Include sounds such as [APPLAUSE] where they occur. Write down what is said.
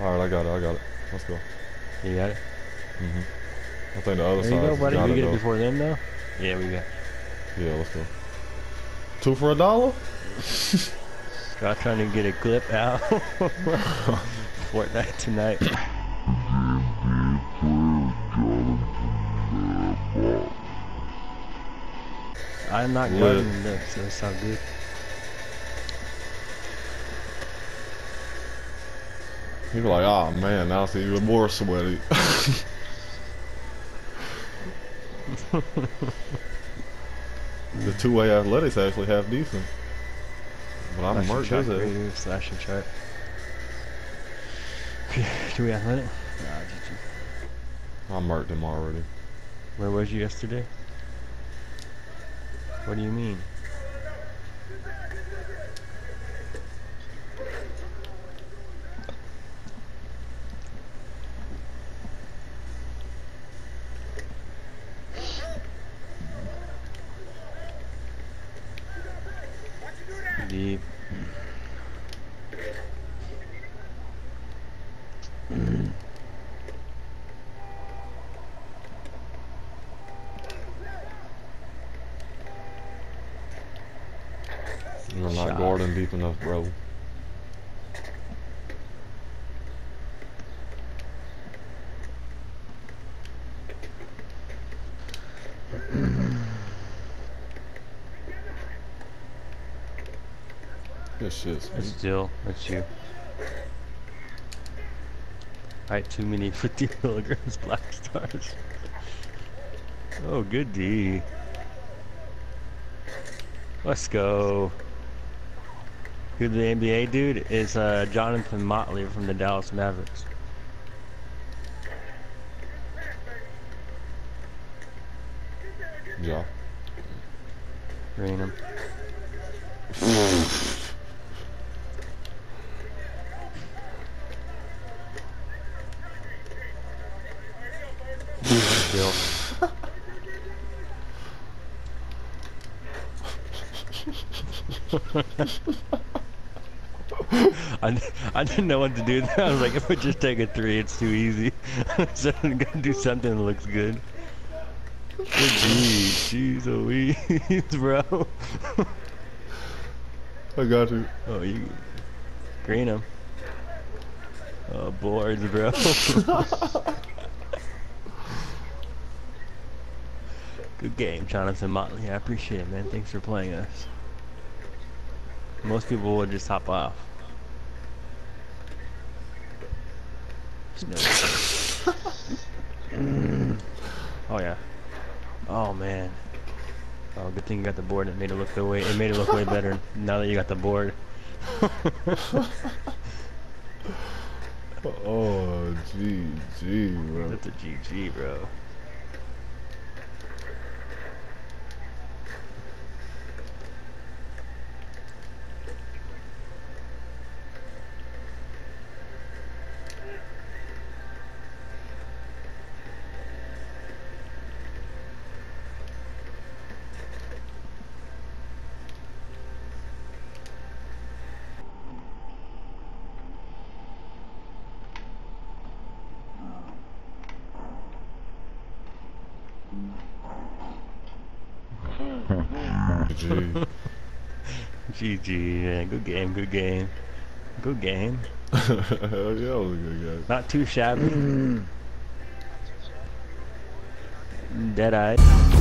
All right, I got it. I got it. Let's go. You got it? Mm-hmm. I think the other There side. you go, buddy. Got We it, get it before them, though? Yeah, we got Yeah, let's go. Two for a dollar? [LAUGHS] Scott trying to get a clip out. [LAUGHS] Fortnite tonight. [COUGHS] I'm not Lit. guarding this. That sounds good. He was like, oh man, now I see you more sweaty. the two-way athletics actually half decent. But I'm Slashing merged chart, his ass. radio, slashing chart. [LAUGHS] Do we athletic? Nah, GG. I marked him already. Where was you yesterday? What do you mean? Deep. You're not Shot. guarding deep enough, bro. [CLEARS THROAT] Good is. It's still, that's you. I ate too many [LAUGHS] 50 milligrams black stars. Oh, good D. Let's go. Who the NBA dude is uh, Jonathan Motley from the Dallas Mavericks. Yeah. Green him. [LAUGHS] I, I didn't know what to do there. [LAUGHS] I was like, if I just take a three, it's too easy. [LAUGHS] so I'm gonna do something that looks good. Good D. Jeez Louise, [LAUGHS] bro. I got you. Oh, you green him. Oh, boards, bro. Good game, Jonathan Motley. I appreciate it, man. Thanks for playing us. Most people would just hop off. [LAUGHS] Oh yeah. Oh man. Oh, good thing you got the board. It made it look the way. It made it look way better [LAUGHS] now that you got the board. [LAUGHS] Oh, gee, bro. That's a GG, bro. Gee. [LAUGHS] GG, man. Good game, good game. Good game. Hell yeah, was a good guy. Not too shabby. Mm. Dead eye.